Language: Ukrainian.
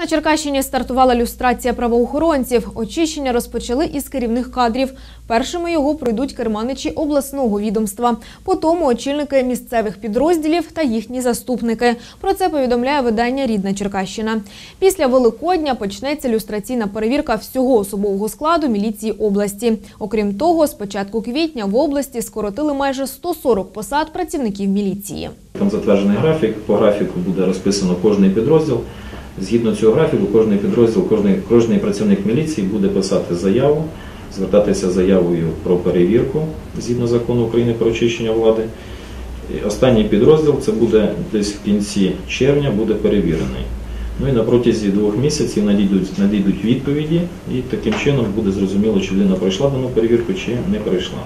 На Черкащині стартувала люстрація правоохоронців. Очищення розпочали із керівних кадрів. Першими його пройдуть керманичі обласного відомства, потім очільники місцевих підрозділів та їхні заступники. Про це повідомляє видання Рідна Черкащина. Після Великодня почнеться люстраційна перевірка всього особового складу міліції області. Окрім того, з початку квітня в області скоротили майже 140 посад працівників міліції. Там затверджений графік. По графіку буде розписано кожний підрозділ. Згідно цього графіку, кожний підрозділ, кожний, працівник міліції буде писати заяву, звертатися заявою про перевірку згідно закону України про очищення влади. І останній підрозділ це буде десь в кінці червня буде перевірений. Ну і на протязі двох місяців надійдуть, надійдуть відповіді, і таким чином буде зрозуміло, чи людина пройшла дану перевірку, чи не пройшла.